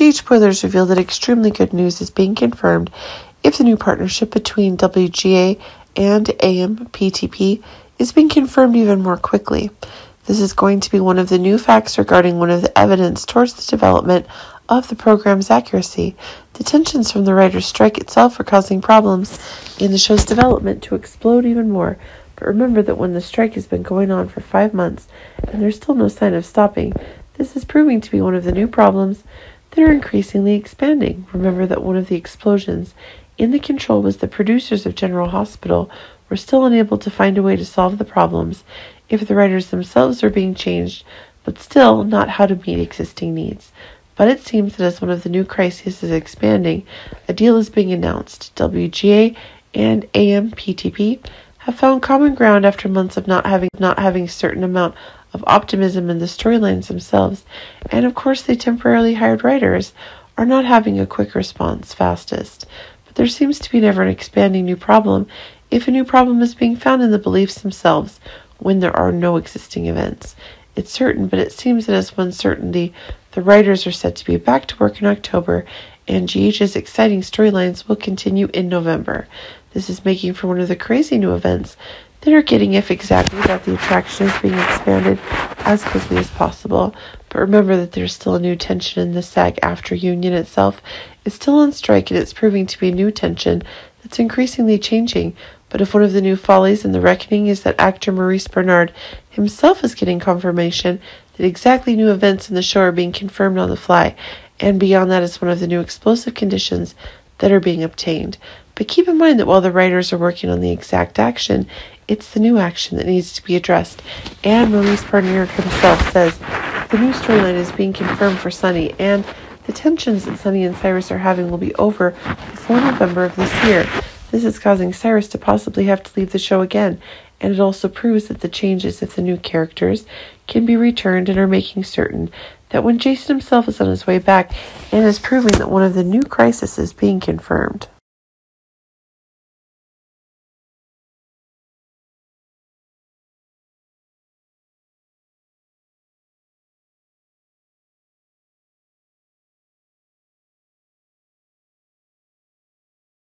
GH Spoilers reveal that extremely good news is being confirmed if the new partnership between WGA and AMPTP is being confirmed even more quickly. This is going to be one of the new facts regarding one of the evidence towards the development of the program's accuracy. The tensions from the writer's strike itself are causing problems in the show's development to explode even more. But remember that when the strike has been going on for five months and there's still no sign of stopping, this is proving to be one of the new problems that are increasingly expanding. Remember that one of the explosions in the control was the producers of General Hospital were still unable to find a way to solve the problems if the writers themselves are being changed, but still not how to meet existing needs. But it seems that as one of the new crises is expanding, a deal is being announced. WGA and AMPTP have found common ground after months of not having not having certain amount of optimism in the storylines themselves, and of course the temporarily hired writers are not having a quick response fastest. But there seems to be never an expanding new problem if a new problem is being found in the beliefs themselves when there are no existing events. It's certain, but it seems that as one certainty, the writers are said to be back to work in October, and GH's exciting storylines will continue in November. This is making for one of the crazy new events that are getting if exactly that the attraction is being expanded as quickly as possible. But remember that there's still a new tension in the SAG-AFTRA union itself. is still on strike and it's proving to be a new tension that's increasingly changing. But if one of the new follies in the reckoning is that actor Maurice Benard himself is getting confirmation that exactly new events in the show are being confirmed on the fly, and beyond that is one of the new explosive conditions that are being obtained. But keep in mind that while the writers are working on the exact action, it's the new action that needs to be addressed. And Maurice Benard himself says the new storyline is being confirmed for Sonny, and the tensions that Sonny and Cyrus are having will be over before November of this year. This is causing Cyrus to possibly have to leave the show again, and it also proves that the changes of the new characters can be returned and are making certain that when Jason himself is on his way back and is proving that one of the new crises is being confirmed.